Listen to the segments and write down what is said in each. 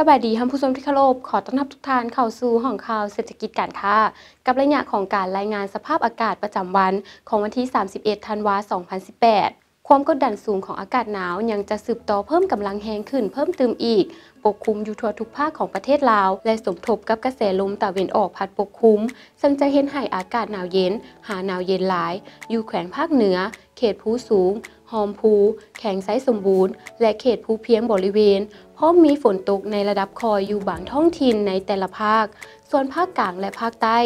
สบายดีท่านผู้ชมที่เคารพขอต้อนรับทุกท่านเข้าสู่ห้องข่าวเศรษฐกิจการค้า กับรายงานของการรายงานสภาพอากาศประจำวันของวันที่ 31 ธันวาคม 2018 ความกดดันสูงของอากาศหนาวยังจะสืบต่อเพิ่มกำลังแรงขึ้นเพิ่มเติมอีก ปกคลุมอยู่ทั่วทุกภาคของประเทศลาว และสมทบกับกระแสลมตะวันออกพัดปกคลุม ซึ่งจะเห็นให้อากาศหนาวเย็น หาหนาวเย็นหลาย อยู่แขวงภาคเหนือ เขตภูสูง หอมภู แข็งไซสมบูรณ์ และเขตภูเพียงบริเวณ พร้อมมีฝนตกในระดับคอยอยู่บางท้องถิ่นในแต่ละภาค ส่วนภาคกลางและภาคใต้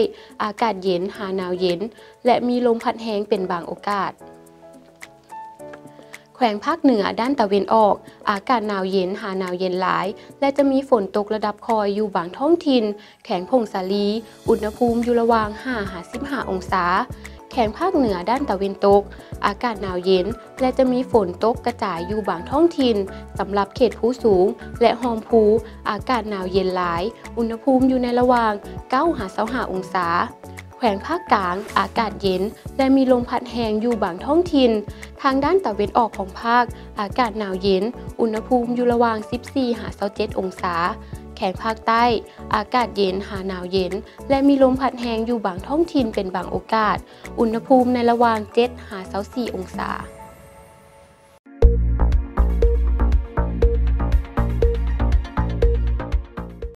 อากาศเย็นหาหนาวเย็น และมีลมพัดแห้งเป็นบางโอกาส แขวงภาคเหนือด้านตะวันออก อากาศหนาวเย็นหาหนาวเย็นหลาย และจะมีฝนตกระดับคอยอยู่บางท้องถิ่น แข็งพงสาลี อุณหภูมิอยู่ระหว่าง5 55องศา แข็งภาคเหนือด้านตะวันตก อากาศหนาวเย็น และจะมีฝนตกกระจายอยู่บางท้องถิ่นสำหรับเขตภูสูง และหอมภูอากาศหนาวเย็นหลาย อุณหภูมิอยู่ในระหว่าง9หา25องศาแขวงภาคกลางอากาศเย็น และมีลมพัดแรงอยู่บางท้องถิ่น ทางด้านตะวันออกของภาค อากาศหนาวเย็น อุณหภูมิอยู่ระหว่าง 14 หา 27 องศา แขงภาคใต้ อากาศเย็นหาหนาวเย็น และมีลมพัดแหงอยู่บางท้องถิ่นเป็นบางโอกาส อุณหภูมิในระหว่าง7หา24องศา